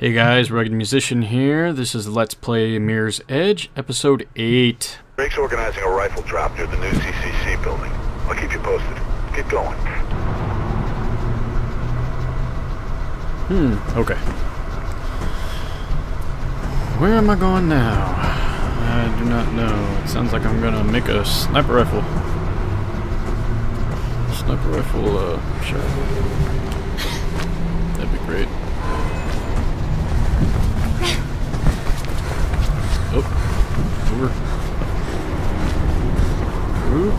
Hey guys, Rugged Musician here. This is Let's Play Mirror's Edge, Episode 8. Drake's organizing a rifle drop near the new CCC building. I'll keep you posted. Keep going. Hmm, okay. Where am I going now? I do not know. It sounds like I'm gonna make a sniper rifle. Sniper rifle, uh, sure. That'd be great. Oh, over. Ooh.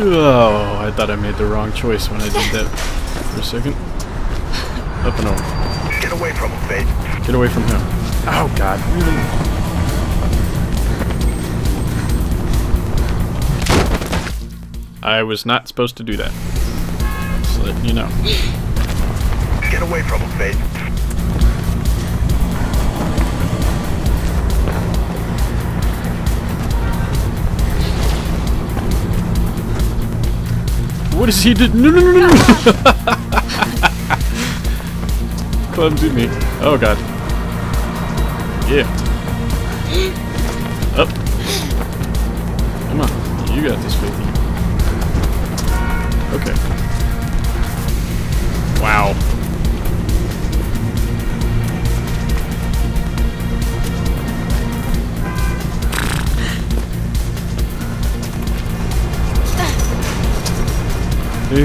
Oh, I thought I made the wrong choice when I did that for a second. Up and over. Get away from him, Faith. Get away from him. Oh god, really? I was not supposed to do that. Just letting you know. Get away from him, Faith. What is he doing? No, no, no, no, no! Clumsy me. Oh god. Yeah.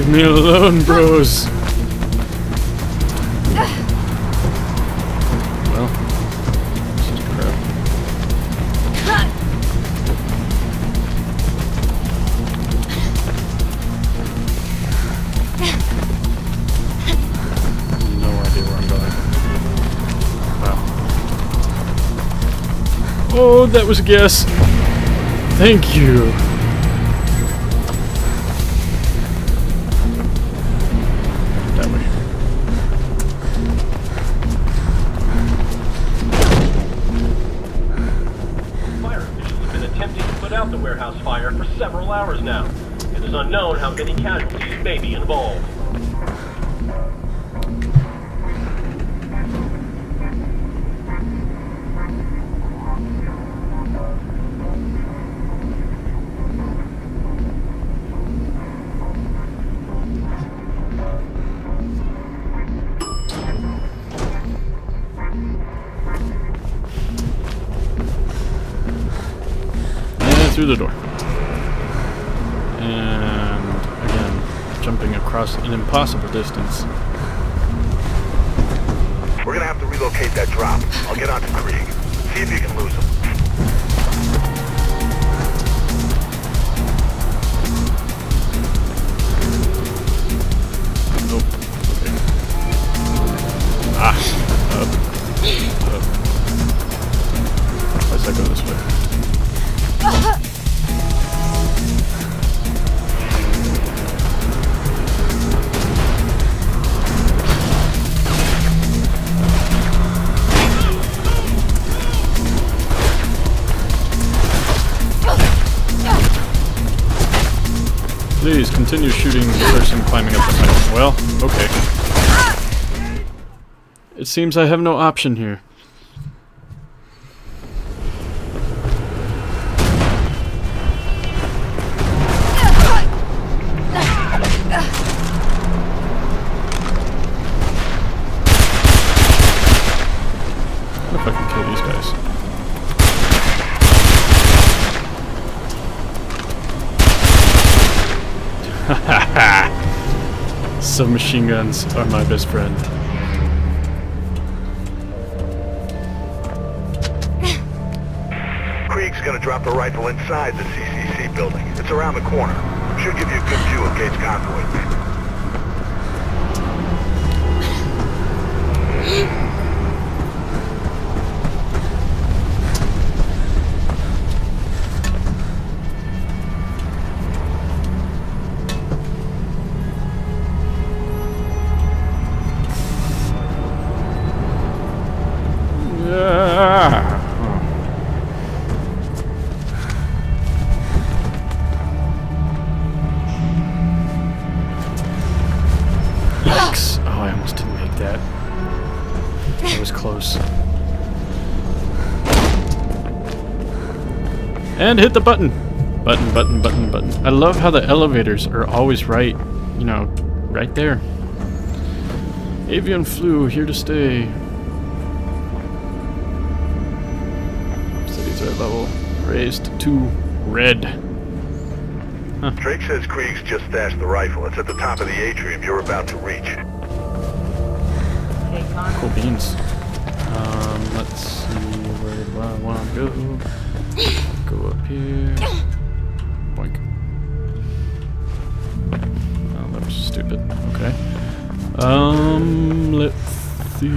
Leave me alone, bros. Well, this is crap. No idea where I'm going. Wow. Oh, that was a guess. Thank you. Warehouse fire for several hours now. It is unknown how many casualties may be involved. Through the door. And again, jumping across an impossible distance. We're gonna have to relocate that drop. I'll get onto Kreeg. See if you can lose him. Continue shooting the person climbing up the hill. Well, okay. It seems I have no option here. Submachine guns are my best friend. Kreeg's gonna drop the rifle inside the CCC building. It's around the corner. Should give you a good view of Kate's Convoy. And hit the button! Button, button, button, button. I love how the elevators are always right, you know, right there. Avian flu, here to stay. City threat level raised to red. Drake says Kreeg's just stashed the rifle. It's at the top of the atrium you're about to reach. Cool beans. Um, let's see, where do I want to go? Go up here. Boink. Oh, that was stupid. Okay. Um, let's see.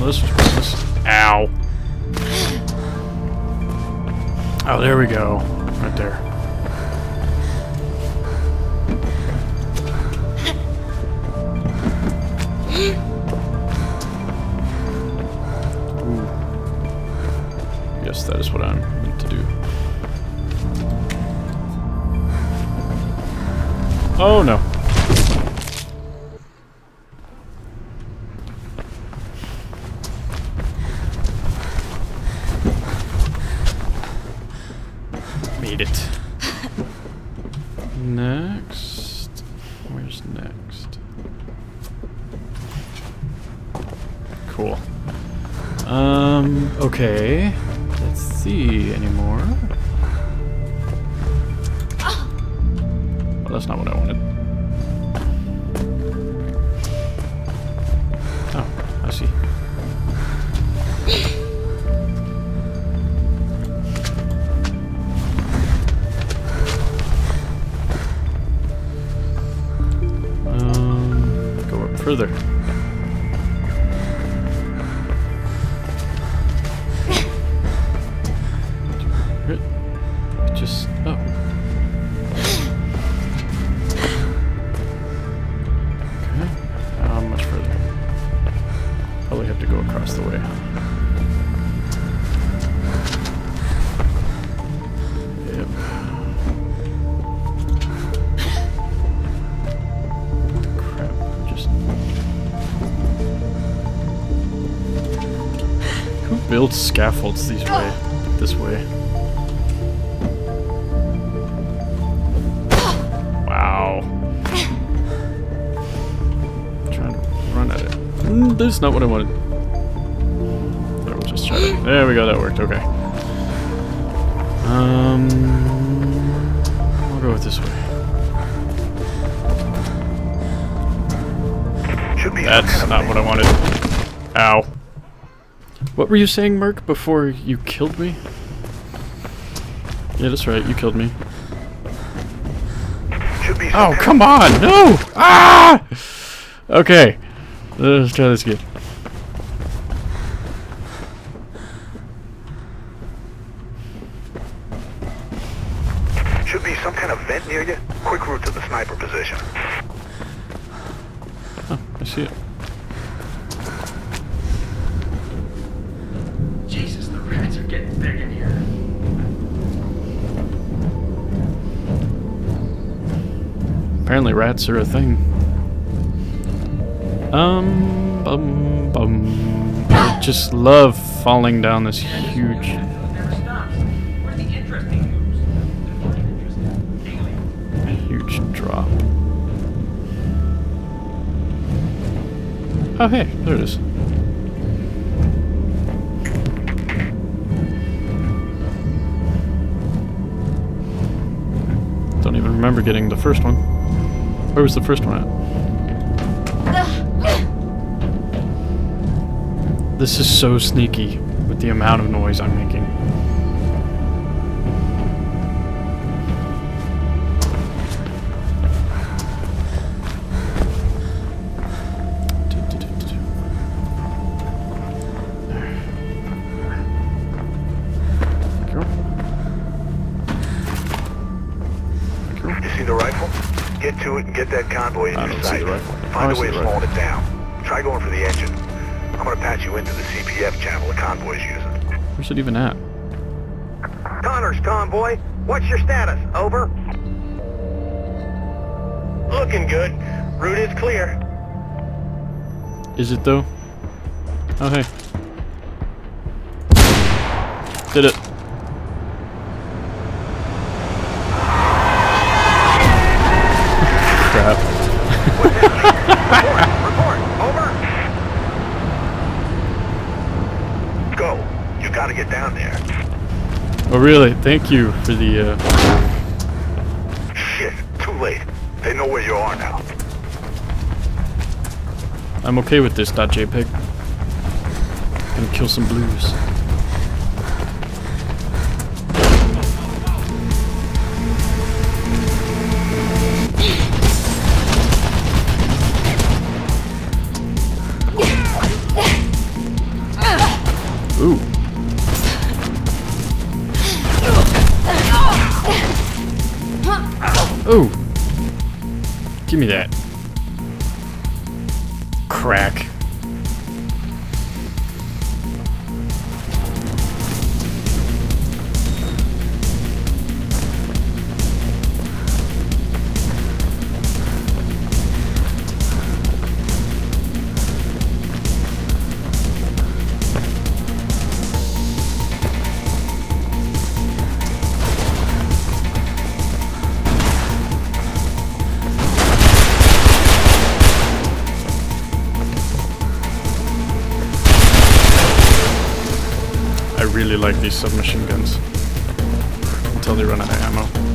This this. Ow. Oh, there we go. Right there. Yes, that is what I'm meant to do. Oh no. Made it. Next. Where's next? Cool. Um, okay. Let's see anymore. Well, that's not what I wanted. Oh, I see. Um, go up further. Who builds scaffolds these way? This way. Wow. I'm trying to run at it. Mm, that's not what I wanted. There, we'll just try to. There we go. That worked. Okay. Um, we'll go with this way. Should be some That's not what I wanted. Ow. What were you saying, Merc, before you killed me? Yeah, that's right. You killed me. Should be some Oh, come on! No! Ah! Okay. Let's try this again. Should be some kind of vent near you. Quick route to the sniper position. Oh, I see it. Jesus, the big in here. Apparently rats are a thing. Um, bum, bum. I just love falling down this huge... Huge drop. Oh, hey, there it is. Remember getting the first one. Where was the first one at? This is so sneaky with the amount of noise I'm making. Get to it and get that convoy in I your sight. Find a way of slowing it down. Try going for the engine. I'm gonna patch you into the CPF channel the convoy's using. Where's it even at? Connors, convoy. What's your status? Over? Looking good. Route is clear. Is it though? Oh hey. Did it. Report, report, over. Go. You gotta get down there. Oh really? Thank you for the uh Shit, too late. They know where you are now. I'm okay with this .jpg. Gonna kill some blues. Give that. Like these submachine guns. Until they run out of ammo.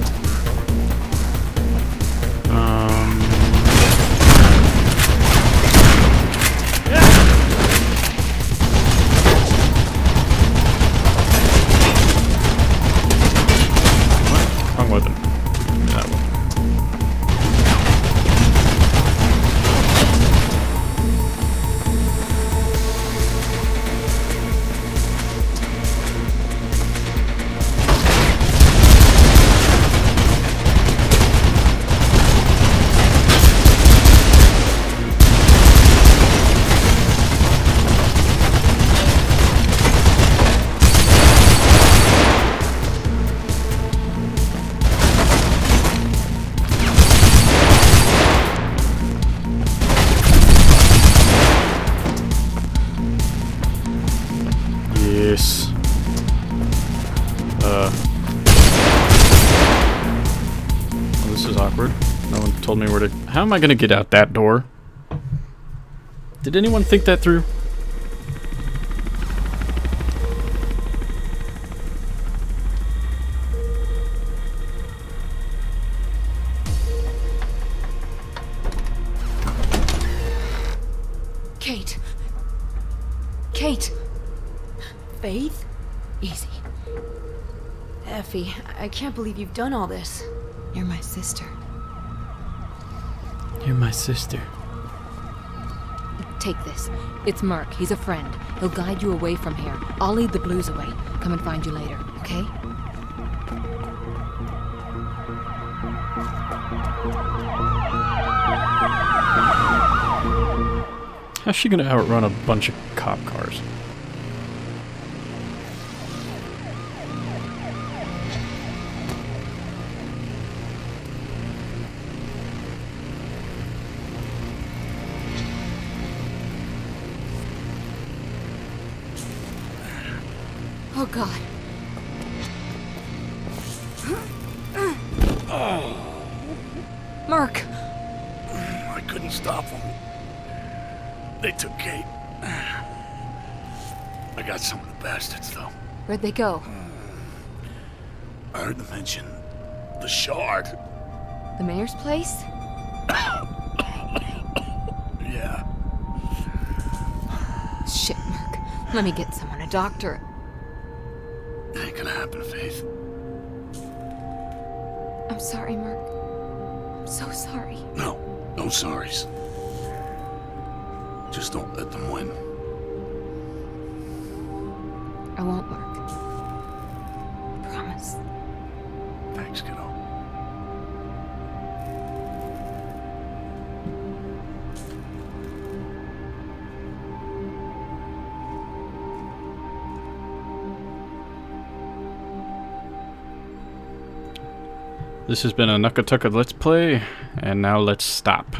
Awkward. No one told me where to. How am I gonna get out that door? Did anyone think that through? Kate. Kate. Faith? Easy. Effie, I can't believe you've done all this. You're my sister. You're my sister. Take this. It's Mark. He's a friend. He'll guide you away from here. I'll lead the blues away. Come and find you later, okay? How's she gonna outrun a bunch of cop cars? Oh, God. Oh. Mark! I couldn't stop them. They took Kate. I got some of the bastards, though. Where'd they go? I heard them mention the Shard. The mayor's place? Yeah. Shit, Mark. Let me get someone, a doctor. Gonna happen, Faith. I'm sorry, Mark. I'm so sorry. No, no sorries. Just don't let them win. I won't, Mark. Promise. Thanks, kiddo. This has been a Nuckatucka Let's Play, and now let's stop.